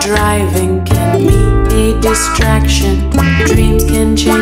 driving can be a distraction. Dreams can change.